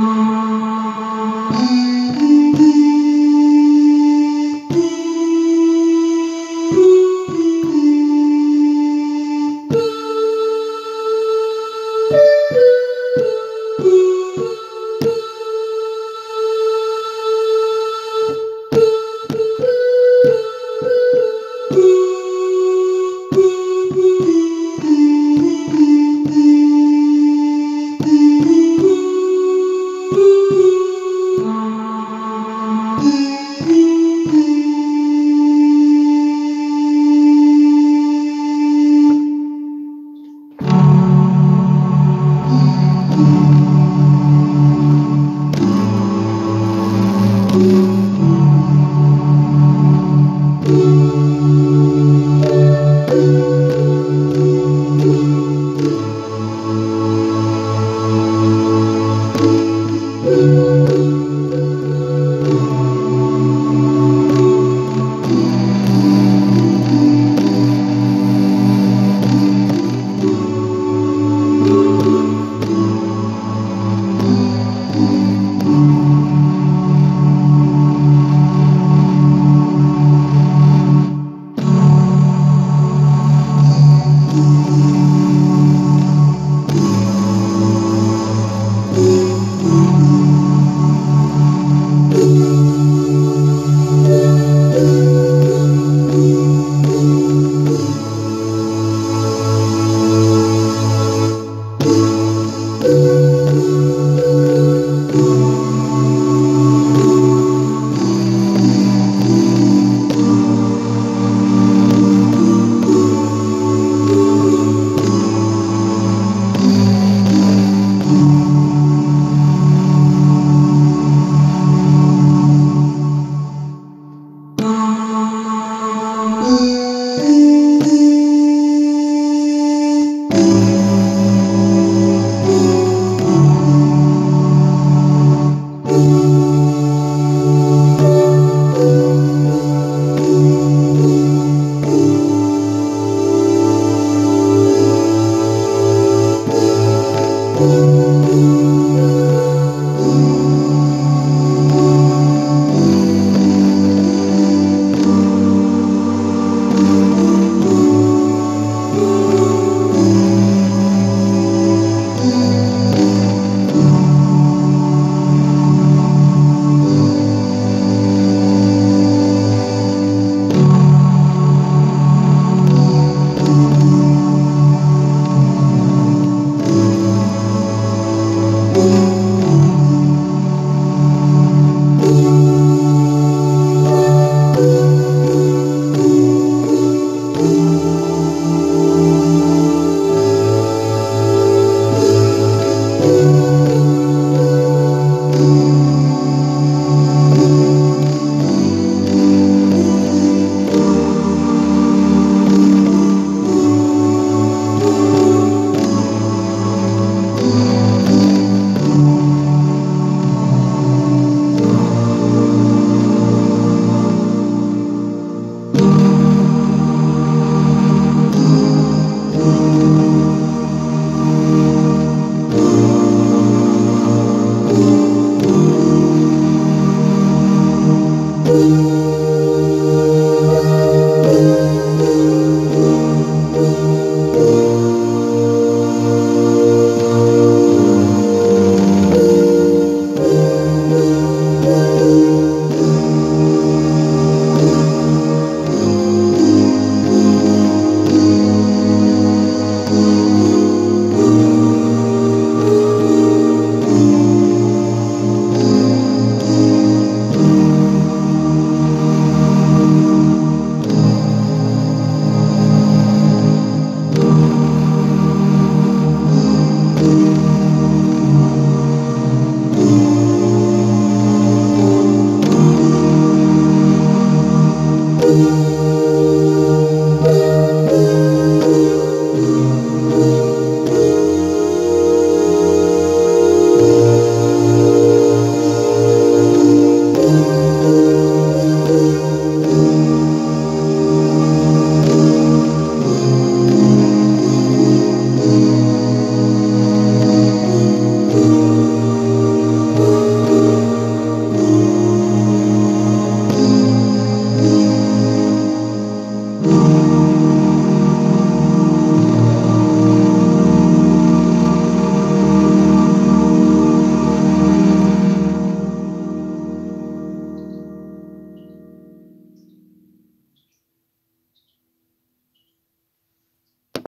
Oh.